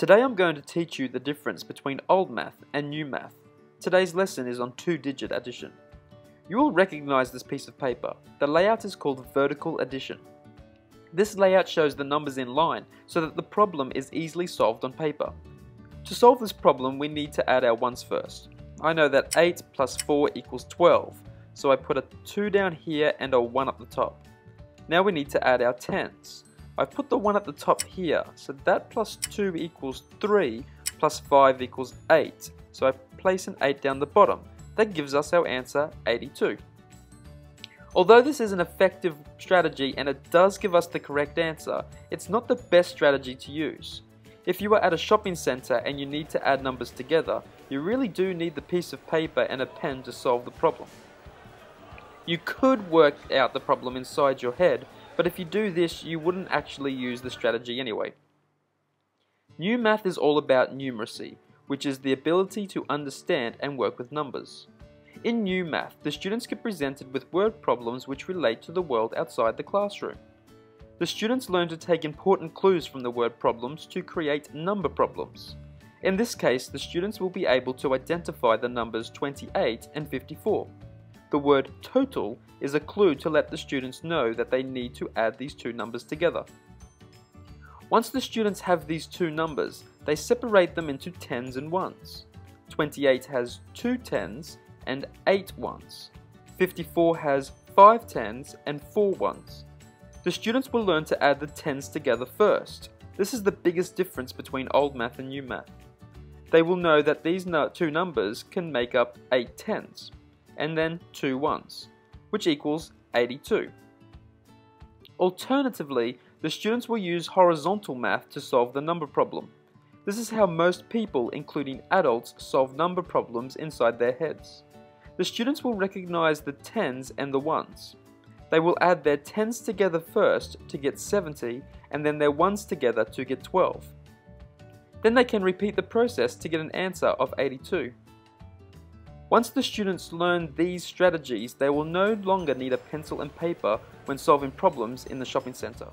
Today I'm going to teach you the difference between old math and new math. Today's lesson is on two-digit addition. You will recognize this piece of paper. The layout is called vertical addition. This layout shows the numbers in line so that the problem is easily solved on paper. To solve this problem we need to add our ones first. I know that 8 plus 4 equals 12, so I put a 2 down here and a 1 up the top. Now we need to add our tens. I put the 1 at the top here, so that plus 2 equals 3, plus 5 equals 8. So I place an 8 down the bottom. That gives us our answer 82. Although this is an effective strategy and it does give us the correct answer, it's not the best strategy to use. If you are at a shopping center and you need to add numbers together, you really do need the piece of paper and a pen to solve the problem. You could work out the problem inside your head, but if you do this, you wouldn't actually use the strategy anyway. New math is all about numeracy, which is the ability to understand and work with numbers. In new math, the students get presented with word problems which relate to the world outside the classroom. The students learn to take important clues from the word problems to create number problems. In this case, the students will be able to identify the numbers 28 and 54. The word total is a clue to let the students know that they need to add these two numbers together. Once the students have these two numbers, they separate them into tens and ones. 28 has two tens and eight ones. 54 has five tens and four ones. The students will learn to add the tens together first. This is the biggest difference between old math and new math. They will know that these two numbers can make up eight tens and then two ones, which equals 82. Alternatively, the students will use horizontal math to solve the number problem. This is how most people, including adults, solve number problems inside their heads. The students will recognize the tens and the ones. They will add their tens together first to get 70 and then their ones together to get 12. Then they can repeat the process to get an answer of 82. Once the students learn these strategies, they will no longer need a pencil and paper when solving problems in the shopping centre.